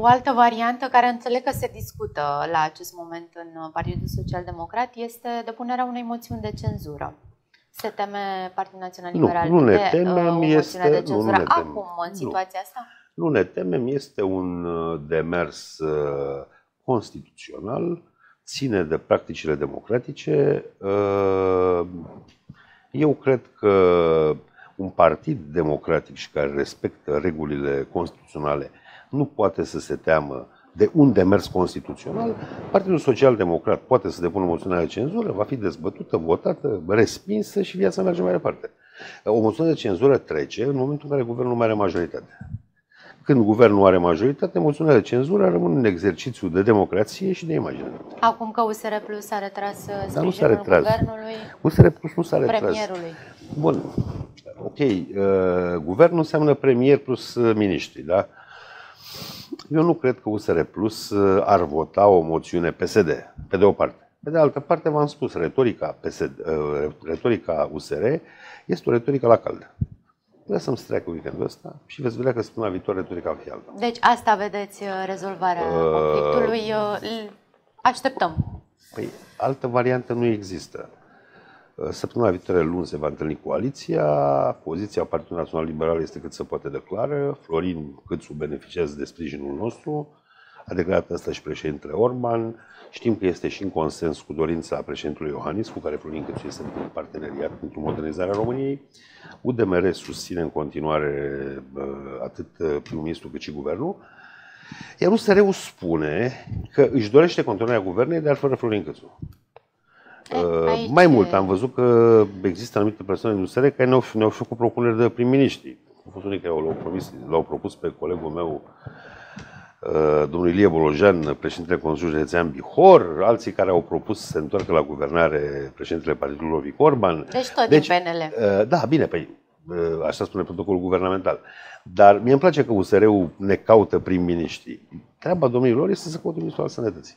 O altă variantă care înțeleg că se discută la acest moment în Partidul Social Democrat este depunerea unei moțiuni de cenzură. Se teme Partidul Național Liberal nu, nu ne de temem, uh, o este, moțiune de cenzură nu ne temem. acum, în situația asta? Nu ne temem, este un uh, demers uh, constituțional, ține de practicile democratice. Uh, Eu cred că un partid democratic și care respectă regulile constituționale nu poate să se teamă de un demers constituțional. Partidul Social Democrat poate să depună moțiunea de cenzură, va fi dezbătută, votată, respinsă și viața merge mai departe. O moțiune de cenzură trece în momentul în care guvernul nu mai are majoritate. Când guvernul are majoritate, moțiunea de cenzură rămâne un exercițiu de democrație și de imagine. Acum că USR Plus a retras uh, Dar nu s-a sprijinul retras. guvernului, USR Plus nu s-a retras. premierului. Bun, ok, uh, guvernul înseamnă premier plus uh, miniștri, da? Eu nu cred că USR Plus uh, ar vota o moțiune PSD, pe de o parte. Pe de altă parte, v-am spus, retorica, PSD, uh, retorica USR este o retorică la caldă. Lăsăm să treacă weekendul ăsta și veți vedea că săptămâna viitoare retorica va fi alta. Deci asta vedeți uh, rezolvarea Uh, conflictului. uh, îl Așteptăm. Păi, altă variantă nu există. Uh, Săptămâna viitoare, luni, se va întâlni coaliția. Poziția Partidului Național Liberal este cât se poate de clară. Florin Câțu beneficiază de sprijinul nostru. A declarat asta și președintele Orban. Știm că este și în consens cu dorința președintelui Iohannis, cu care Florin Câțu este în parteneriat pentru modernizarea României. UDMR susține în continuare uh, atât uh, prim-ministru cât și guvernul. Iar USR-ul spune că își dorește continuarea guvernei, dar fără Florin Câțu. E, Uh, aici Mai mult, e- am văzut că există anumite persoane din USR care ne-au, ne-au făcut propuneri de prim-miniștri. Au fost unii care l-au, promis, l-au propus pe colegul meu, uh, domnul Ilie Bolojan, președintele Consiliului Județean Bihor, alții care au propus să se întoarcă la guvernare președintele Partidului Lovic Orban. Deci tot Deci, din PNL. Uh, Da, bine, păi uh, așa spune protocolul guvernamental. Dar mie îmi place că USR-ul ne caută prim-miniștri. Treaba domnilor este să caute ministrul al sănătății.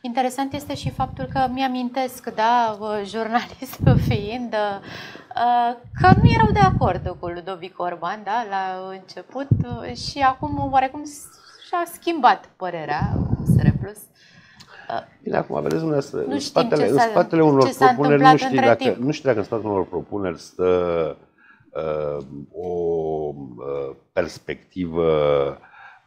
Interesant este și faptul că mi-amintesc, da, uh, jurnalist fiind, uh, că nu erau de acord cu Ludovic Orban, da, la început uh, și acum oarecum s- și-a schimbat părerea USR Plus. Bine, acum vedeți dumneavoastră, Nu în știm spatele, ce în s-a- spatele unor ce s-a propuneri, întâmplat nu știu, între dacă, timp. nu știu dacă în spatele unor propuneri stă uh, o uh, perspectivă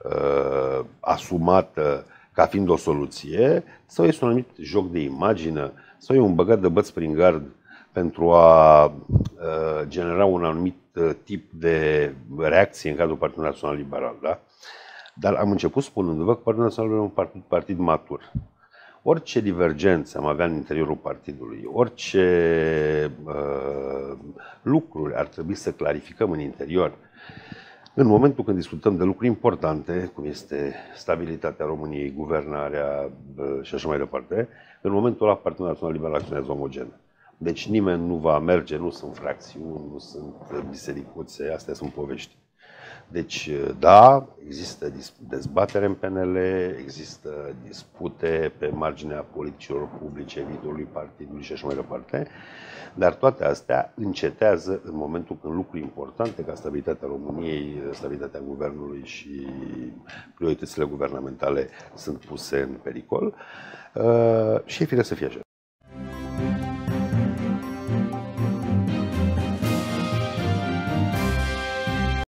uh, asumată ca fiind o soluție, sau este un anumit joc de imagine, sau e un băgat de băț prin gard pentru a uh, genera un anumit uh, tip de reacție în cadrul Partidului Național Liberal. Da? Dar am început spunându-vă că Partidul Național Liberal e un partid, partid matur. Orice divergență am avea în interiorul partidului, orice uh, lucruri ar trebui să clarificăm în interior, în momentul când discutăm de lucruri importante, cum este stabilitatea României, guvernarea uh, și așa mai departe, în momentul ăla Partidul Național Liberal acționează omogen. Deci nimeni nu va merge, nu sunt fracțiuni, nu sunt uh, bisericuțe, astea sunt povești. Deci, da, există dis- dezbatere în PNL, există dispute pe marginea politicilor publice, viitorului partidului și așa mai departe, dar toate astea încetează în momentul când lucruri importante ca stabilitatea României, stabilitatea guvernului și prioritățile guvernamentale sunt puse în pericol uh, și e fire să fie așa.